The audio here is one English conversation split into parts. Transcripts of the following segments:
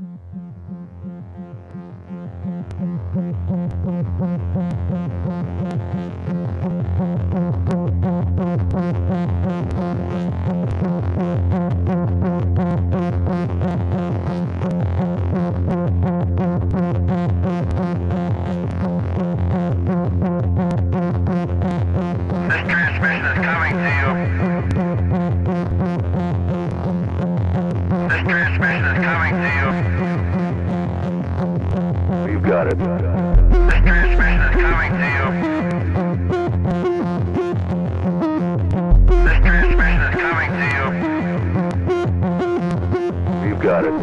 Transmission is coming to you. Got it. This transmission is coming to you. This transmission is coming to you. You've got it.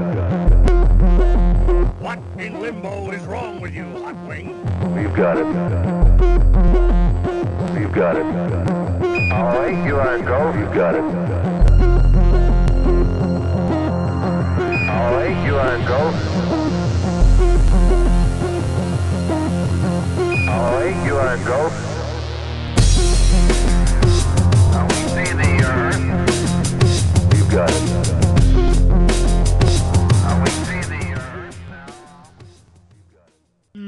What in limbo is wrong with you, Hotwing? You've got it. You've got it. All right, you are go. You've got it.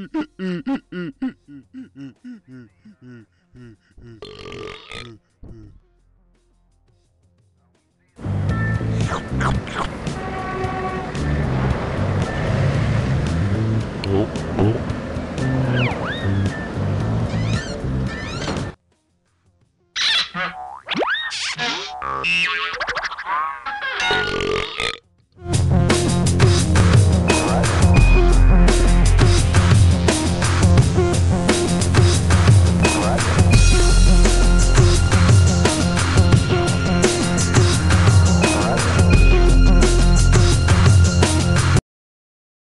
Oh, oh.